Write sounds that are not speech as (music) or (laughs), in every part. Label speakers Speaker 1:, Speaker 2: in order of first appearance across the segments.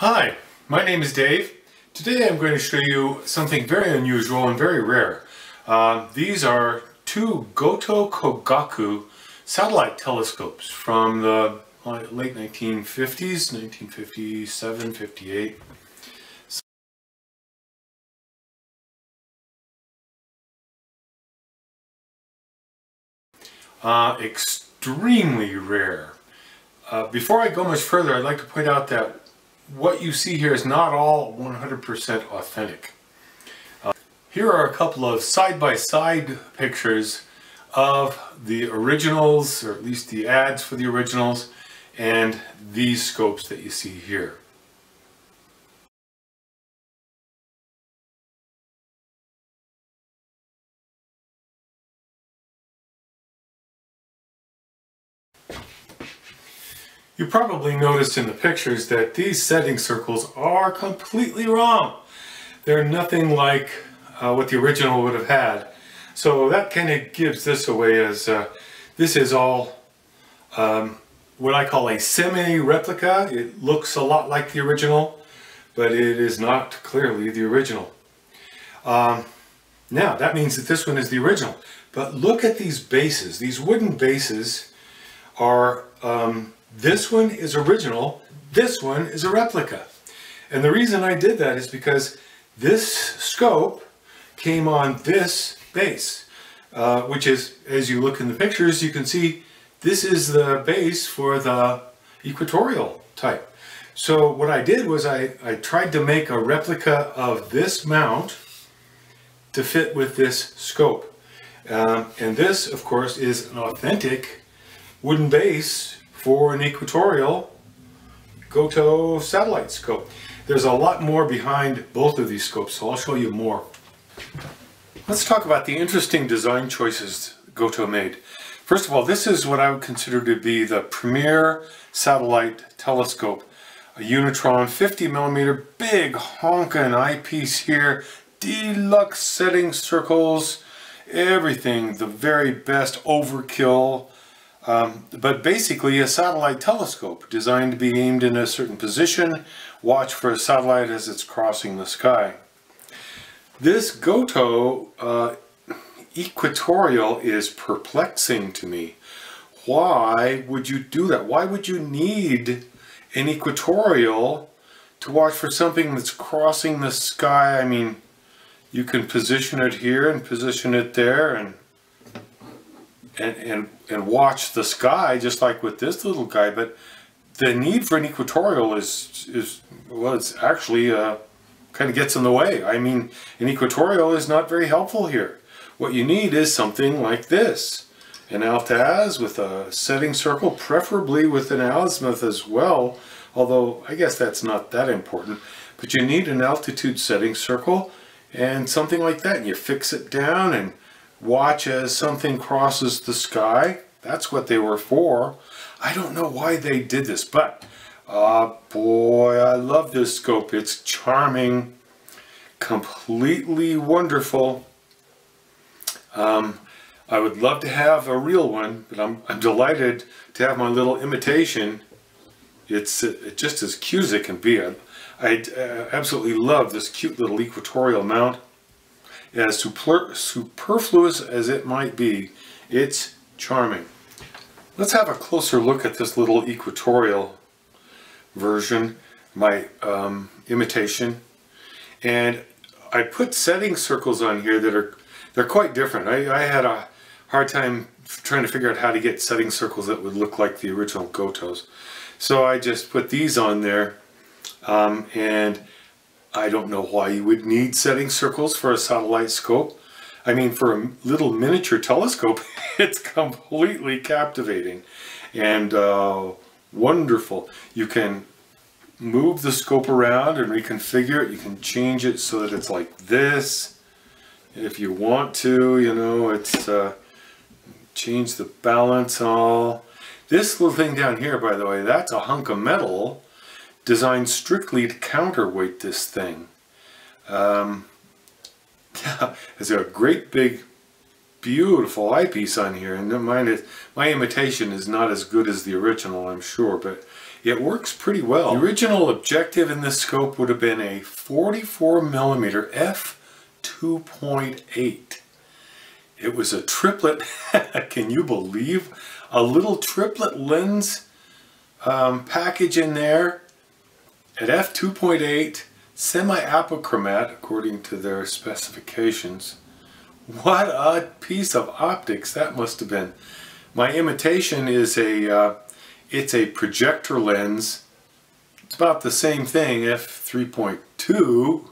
Speaker 1: Hi, my name is Dave. Today I'm going to show you something very unusual and very rare. Uh, these are two Goto Kogaku satellite telescopes from the uh, late 1950s, 1957, 58. Uh, extremely rare. Uh, before I go much further, I'd like to point out that what you see here is not all 100% authentic. Uh, here are a couple of side-by-side -side pictures of the originals, or at least the ads for the originals, and these scopes that you see here. You probably noticed in the pictures that these setting circles are completely wrong. They're nothing like uh, what the original would have had. So that kind of gives this away as uh, this is all um, what I call a semi-replica. It looks a lot like the original, but it is not clearly the original. Um, now, that means that this one is the original. But look at these bases. These wooden bases are um, this one is original, this one is a replica. And the reason I did that is because this scope came on this base, uh, which is, as you look in the pictures, you can see this is the base for the equatorial type. So what I did was I, I tried to make a replica of this mount to fit with this scope. Um, and this, of course, is an authentic wooden base for an equatorial Goto satellite scope. There's a lot more behind both of these scopes, so I'll show you more. Let's talk about the interesting design choices Goto made. First of all, this is what I would consider to be the premier satellite telescope. A Unitron 50 millimeter big honkin' eyepiece here, deluxe setting circles, everything, the very best overkill um, but basically a satellite telescope designed to be aimed in a certain position, watch for a satellite as it's crossing the sky. This Goto uh, equatorial is perplexing to me. Why would you do that? Why would you need an equatorial to watch for something that's crossing the sky? I mean, you can position it here and position it there and and, and, and watch the sky just like with this little guy, but the need for an equatorial is, is well, it's actually uh, kind of gets in the way. I mean, an equatorial is not very helpful here. What you need is something like this. An Altaz with a setting circle, preferably with an azimuth as well, although I guess that's not that important. But you need an altitude setting circle and something like that. And you fix it down and watch as something crosses the sky. That's what they were for. I don't know why they did this, but uh, boy, I love this scope. It's charming, completely wonderful. Um, I would love to have a real one, but I'm, I'm delighted to have my little imitation. It's uh, just as cute as it can be. I, I uh, absolutely love this cute little equatorial mount as super superfluous as it might be, it's charming. Let's have a closer look at this little equatorial version, my um, imitation. And I put setting circles on here that are they're quite different. I, I had a hard time trying to figure out how to get setting circles that would look like the original Gotos. So I just put these on there um, and I don't know why you would need setting circles for a satellite scope. I mean, for a little miniature telescope, (laughs) it's completely captivating and uh, wonderful. You can move the scope around and reconfigure it. You can change it so that it's like this. If you want to, you know, it's uh, change the balance all. This little thing down here, by the way, that's a hunk of metal designed strictly to counterweight this thing. Um, (laughs) there's a great big beautiful eyepiece on here and mine is, my imitation is not as good as the original I'm sure but it works pretty well. The original objective in this scope would have been a 44 millimeter f2.8. It was a triplet, (laughs) can you believe? A little triplet lens um, package in there at f2.8, semi-apochromat according to their specifications. What a piece of optics that must have been. My imitation is a, uh, it's a projector lens. It's about the same thing, f3.2,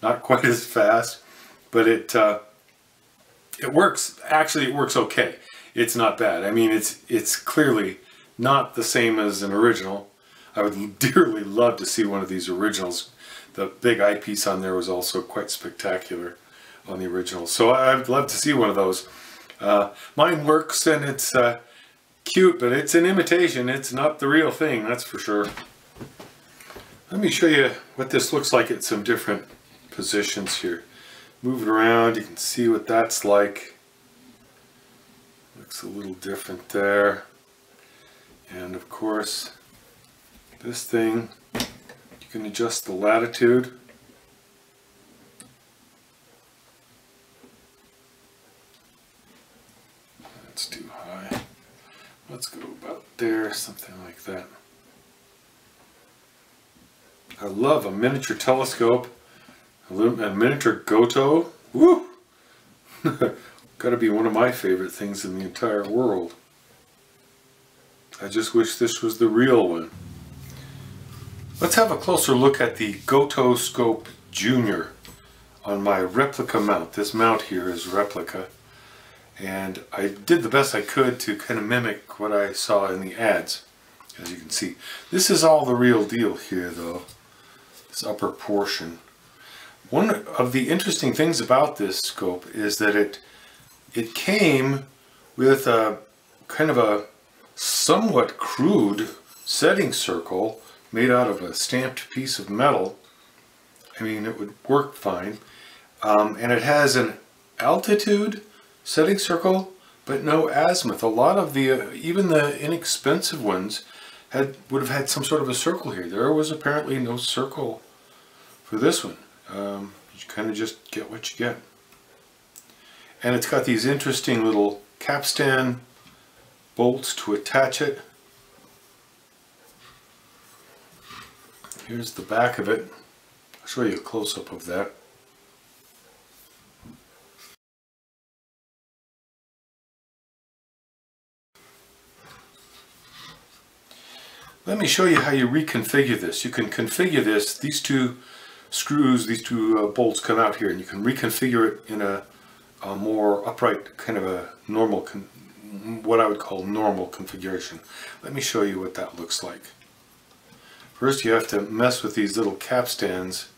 Speaker 1: not quite as fast, but it, uh, it works, actually it works okay. It's not bad. I mean, it's, it's clearly not the same as an original. I would (laughs) dearly love to see one of these originals. The big eyepiece on there was also quite spectacular on the original. So I'd love to see one of those. Uh, mine works and it's uh, cute, but it's an imitation. It's not the real thing, that's for sure. Let me show you what this looks like at some different positions here. Move it around, you can see what that's like. Looks a little different there. And of course, this thing, you can adjust the latitude. That's too high. Let's go about there, something like that. I love a miniature telescope, a, miniature Goto. Woo! (laughs) Gotta be one of my favorite things in the entire world. I just wish this was the real one. Let's have a closer look at the Goto Scope Junior on my replica mount. This mount here is replica and I did the best I could to kind of mimic what I saw in the ads as you can see. This is all the real deal here though, this upper portion. One of the interesting things about this scope is that it it came with a kind of a somewhat crude setting circle made out of a stamped piece of metal. I mean, it would work fine. Um, and it has an altitude setting circle, but no azimuth. A lot of the, uh, even the inexpensive ones, had would have had some sort of a circle here. There was apparently no circle for this one. Um, you kind of just get what you get. And it's got these interesting little capstan bolts to attach it. Here's the back of it. I'll show you a close-up of that. Let me show you how you reconfigure this. You can configure this, these two screws, these two uh, bolts come out here and you can reconfigure it in a, a more upright kind of a normal, what I would call normal configuration. Let me show you what that looks like. First you have to mess with these little capstans,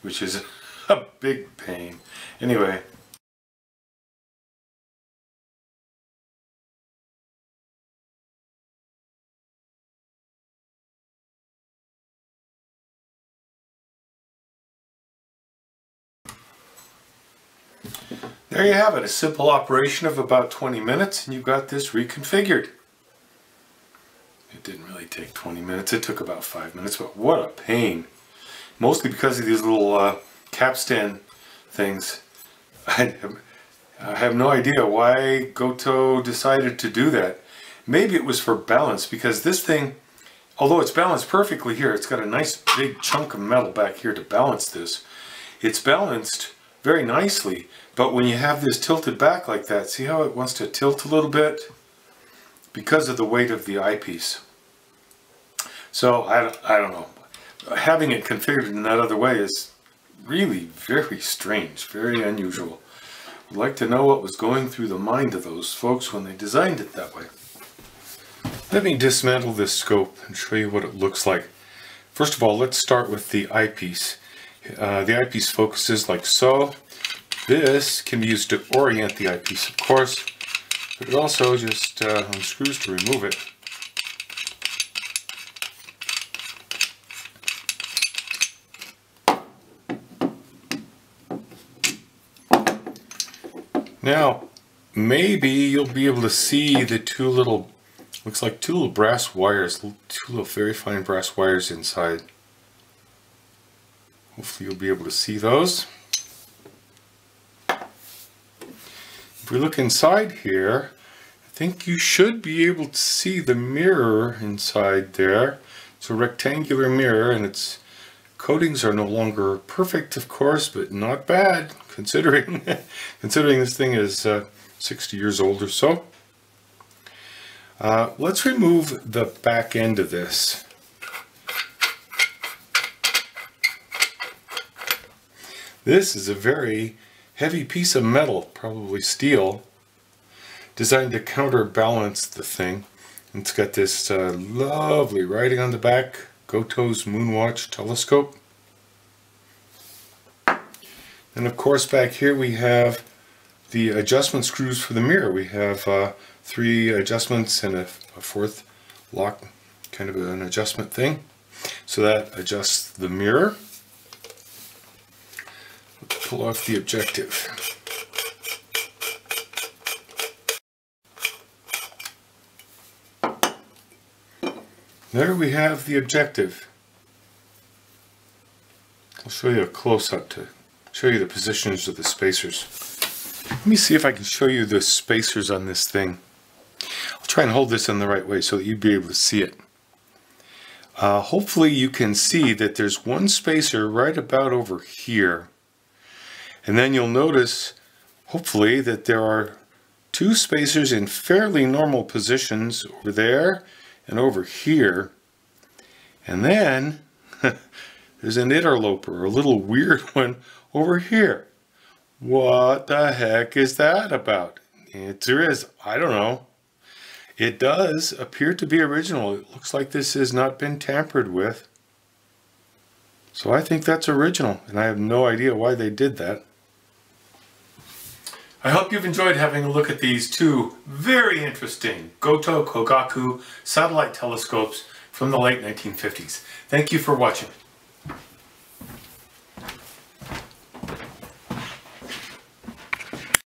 Speaker 1: which is (laughs) a big pain. Anyway, There you have it, a simple operation of about 20 minutes and you've got this reconfigured. Didn't really take 20 minutes, it took about 5 minutes, but what a pain. Mostly because of these little uh, capstan things. (laughs) I have no idea why Goto decided to do that. Maybe it was for balance because this thing, although it's balanced perfectly here, it's got a nice big chunk of metal back here to balance this. It's balanced very nicely, but when you have this tilted back like that, see how it wants to tilt a little bit? Because of the weight of the eyepiece. So, I, I don't know. Having it configured in that other way is really very strange, very unusual. I'd like to know what was going through the mind of those folks when they designed it that way. Let me dismantle this scope and show you what it looks like. First of all, let's start with the eyepiece. Uh, the eyepiece focuses like so. This can be used to orient the eyepiece, of course, but it also just uh, unscrews to remove it. Now, maybe you'll be able to see the two little Looks like two little brass wires, two little very fine brass wires inside. Hopefully you'll be able to see those. If we look inside here, I think you should be able to see the mirror inside there. It's a rectangular mirror and its coatings are no longer perfect, of course, but not bad considering (laughs) considering this thing is uh, 60 years old or so. Uh, let's remove the back end of this. This is a very heavy piece of metal, probably steel, designed to counterbalance the thing. It's got this uh, lovely writing on the back, Goto's Moonwatch telescope. And of course back here we have the adjustment screws for the mirror. We have uh, three adjustments and a, a fourth lock, kind of an adjustment thing. So that adjusts the mirror. Let's pull off the objective. There we have the objective. I'll show you a close-up to show you the positions of the spacers. Let me see if I can show you the spacers on this thing. I'll try and hold this in the right way so that you'd be able to see it. Uh, hopefully you can see that there's one spacer right about over here. And then you'll notice, hopefully, that there are two spacers in fairly normal positions over there and over here. And then (laughs) there's an interloper, a little weird (laughs) one over here. What the heck is that about? Answer is, I don't know. It does appear to be original. It looks like this has not been tampered with. So I think that's original, and I have no idea why they did that. I hope you've enjoyed having a look at these two very interesting Goto Kogaku satellite telescopes from the late 1950s. Thank you for watching.